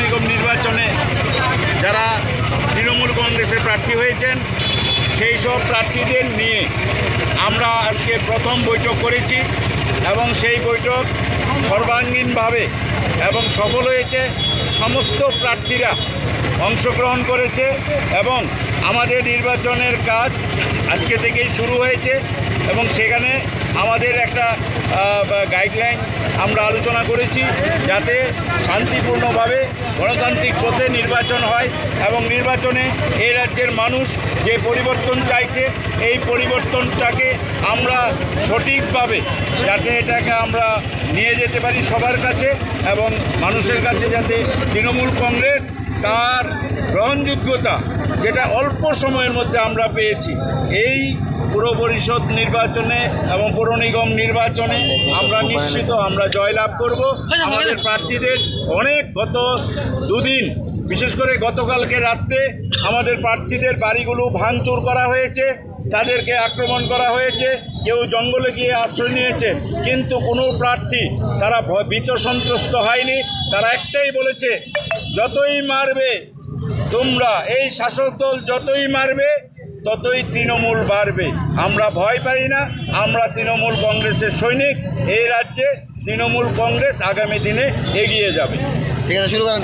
নিগম নির্বাচনে যারা তৃণমূল কংগ্রেসের প্রার্থী হয়েছেন, সেই সব প্রার্থীদের নিয়ে আমরা আজকে প্রথম বৈঠক করেছি এবং সেই বৈঠক সর্বাঙ্গীনভাবে এবং সফল হয়েছে। সমস্ত প্রার্থীরা অংশগ্রহণ করেছে এবং আমাদের নির্বাচনের কাজ আজকে থেকেই শুরু হয়েছে এবং সেখানে আমাদের একটা গাইডলাইন আমরা আলোচনা করেছি যাতে শান্তিপূর্ণভাবে গণতান্ত্রিক পথে নির্বাচন হয় এবং নির্বাচনে এই রাজ্যের মানুষ যে পরিবর্তন চাইছে, এই পরিবর্তনটাকে আমরা সঠিকভাবে যাতে এটাকে আমরা নিয়ে যেতে পারি সবার কাছে এবং মানুষের কাছে যাতে তৃণমূল কংগ্রেস তার গ্রহণযোগ্যতা যেটা অল্প সময়ের মধ্যে আমরা পেয়েছি, এই পুর পরিষদ নির্বাচনে এবং পৌর নিগম নির্বাচনে আমরা নিশ্চিত আমরা জয়লাভ করব। আমাদের প্রার্থীদের অনেক গত দুদিন বিশেষ করে গতকালকে রাত্রে আমাদের প্রার্থীদের বাড়িগুলো ভাঙচুর করা হয়েছে তাদেরকে আক্রমণ করা হয়েছে কেউ জঙ্গলে গিয়ে আশ্রয় নিয়েছে কিন্তু কোনো প্রার্থী তারা ভীত সন্ত্রস্ত হয়নি। তারা একটাই বলেছে যতই মারবে তোমরা এই শাসক দল যতই মারবে ততই তৃণমূল বাড়বে। আমরা ভয় পাই না, আমরা তৃণমূল কংগ্রেসের সৈনিক। এই রাজ্যে তৃণমূল কংগ্রেস আগামী দিনে এগিয়ে যাবে। ঠিক আছে, শুরু করেন।